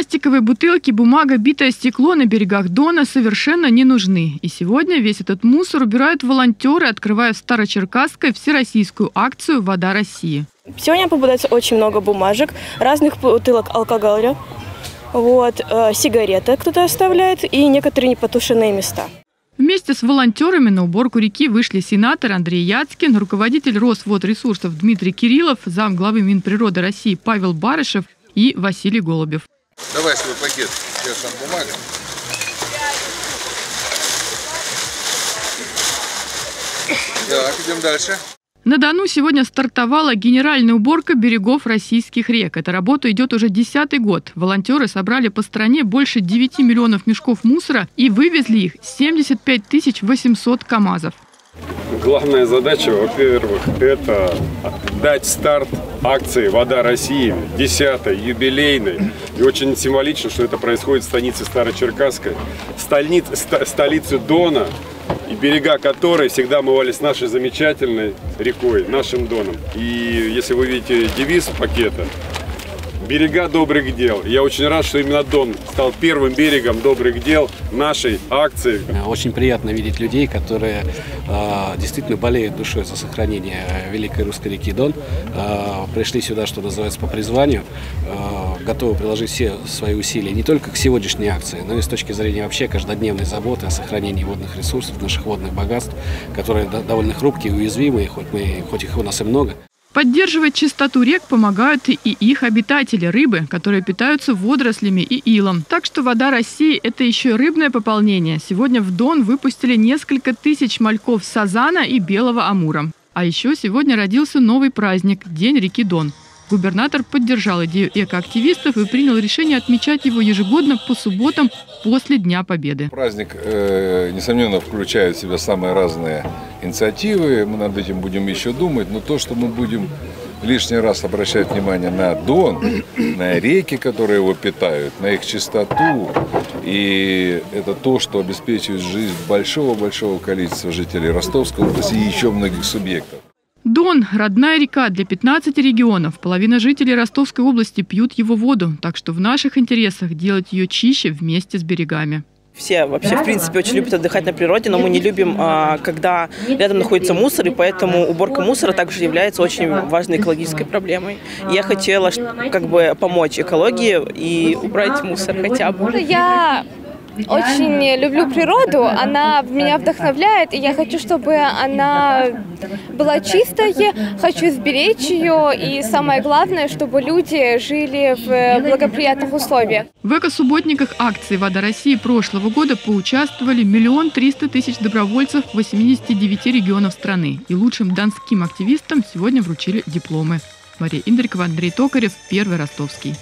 Пластиковые бутылки, бумага, битое стекло на берегах Дона совершенно не нужны. И сегодня весь этот мусор убирают волонтеры, открывая в Старочеркасской всероссийскую акцию «Вода России». Сегодня попадается очень много бумажек, разных бутылок алкоголя, вот, э, сигареты кто-то оставляет и некоторые непотушенные места. Вместе с волонтерами на уборку реки вышли сенатор Андрей Яцкин, руководитель Росводресурсов Дмитрий Кириллов, зам главы Минприроды России Павел Барышев и Василий Голубев. Давай свой пакет. Сейчас там бумага. Так, идем дальше. На Дону сегодня стартовала генеральная уборка берегов российских рек. Эта работа идет уже десятый год. Волонтеры собрали по стране больше 9 миллионов мешков мусора и вывезли их 75 800 КАМАЗов. Главная задача, во-первых, это дать старт акции «Вода России», 10-й, юбилейной. И очень символично, что это происходит в станице Старочеркасской, столице, столице Дона, и берега которой всегда омывались нашей замечательной рекой, нашим Доном. И если вы видите девиз пакета, берега добрых дел. Я очень рад, что именно Дон стал первым берегом добрых дел нашей акции. Очень приятно видеть людей, которые э, действительно болеют душой за сохранение великой русской реки Дон. Э, пришли сюда, что называется, по призванию. Э, готовы приложить все свои усилия не только к сегодняшней акции, но и с точки зрения вообще каждодневной заботы о сохранении водных ресурсов, наших водных богатств, которые довольно хрупкие уязвимые, хоть, мы, хоть их у нас и много. Поддерживать чистоту рек помогают и их обитатели – рыбы, которые питаются водорослями и илом. Так что «Вода России» – это еще и рыбное пополнение. Сегодня в Дон выпустили несколько тысяч мальков сазана и белого амура. А еще сегодня родился новый праздник – День реки Дон. Губернатор поддержал идею экоактивистов и принял решение отмечать его ежегодно по субботам после Дня Победы. Праздник, э, несомненно, включает в себя самые разные инициативы. Мы над этим будем еще думать. Но то, что мы будем лишний раз обращать внимание на Дон, на реки, которые его питают, на их чистоту. И это то, что обеспечивает жизнь большого-большого количества жителей Ростовской области и еще многих субъектов. Дон – родная река для 15 регионов. Половина жителей Ростовской области пьют его воду, так что в наших интересах делать ее чище вместе с берегами. Все вообще, в принципе, очень любят отдыхать на природе, но мы не любим, а, когда рядом находится мусор, и поэтому уборка мусора также является очень важной экологической проблемой. Я хотела как бы помочь экологии и убрать мусор хотя бы. Я очень люблю природу, она меня вдохновляет, и я хочу, чтобы она была чистой, хочу сберечь ее, и самое главное, чтобы люди жили в благоприятных условиях. В эко-субботниках акции «Вода России» прошлого года поучаствовали миллион триста тысяч добровольцев 89 регионов страны. И лучшим донским активистам сегодня вручили дипломы. Мария Индрикова, Андрей Токарев, Первый Ростовский.